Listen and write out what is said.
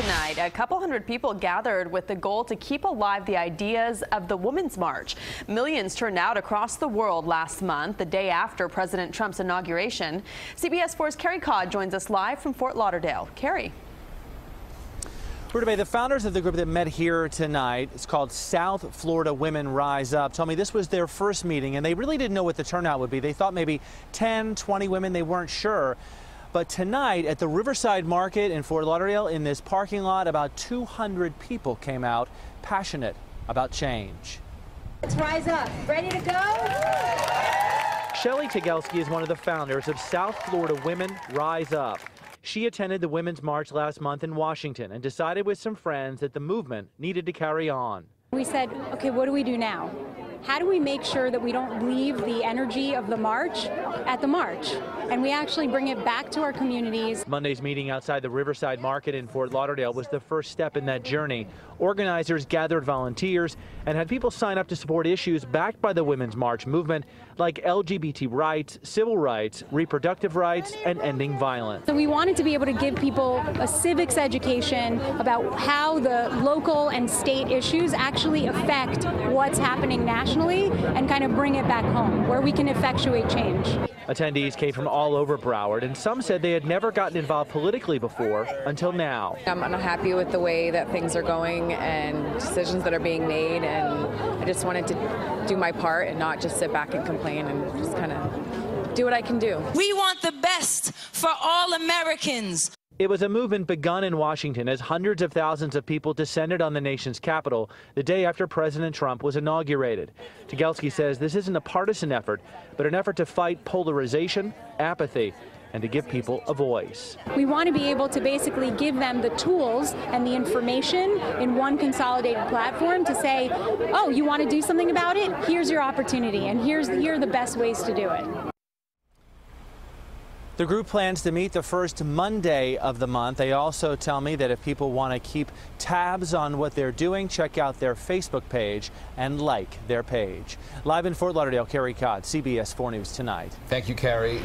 tonight. A couple hundred people gathered with the goal to keep alive the ideas of the Women's March. Millions turned out across the world last month, the day after President Trump's inauguration. CBS 4's Carey Codd joins us live from Fort Lauderdale. Carey. Rudabeh, the founders of the group that met here tonight, it's called South Florida Women Rise Up, told me this was their first meeting and they really didn't know what the turnout would be. They thought maybe 10, 20 women, they weren't sure. But tonight at the Riverside Market in Fort Lauderdale, in this parking lot, about 200 people came out passionate about change. Let's rise up. Ready to go? Shelly Tegelski is one of the founders of South Florida Women Rise Up. She attended the Women's March last month in Washington and decided with some friends that the movement needed to carry on. We said, okay, what do we do now? How do we make sure that we don't leave the energy of the march at the march and we actually bring it back to our communities? Monday's meeting outside the Riverside Market in Fort Lauderdale was the first step in that journey. Organizers gathered volunteers and had people sign up to support issues backed by the Women's March movement like LGBT rights, civil rights, reproductive rights, and ending violence. So we wanted to be able to give people a civics education about how the local and state issues actually affect what's happening nationally and kind of bring it back home where we can effectuate change. Attendees came from all over Broward, and some said they had never gotten involved politically before until now. I'm unhappy with the way that things are going and decisions that are being made, and I just wanted to do my part and not just sit back and complain and just kind of do what I can do. We want the best for all Americans. It was a movement begun in Washington as hundreds of thousands of people descended on the nation's capital the day after President Trump was inaugurated. Tegelski says this isn't a partisan effort, but an effort to fight polarization, apathy, and to give people a voice. We want to be able to basically give them the tools and the information in one consolidated platform to say, oh, you want to do something about it? Here's your opportunity, and here's here are the best ways to do it. The group plans to meet the first Monday of the month. They also tell me that if people want to keep tabs on what they're doing, check out their Facebook page and like their page. Live in Fort Lauderdale, Carey Codd, CBS 4 News Tonight. Thank you, Carey.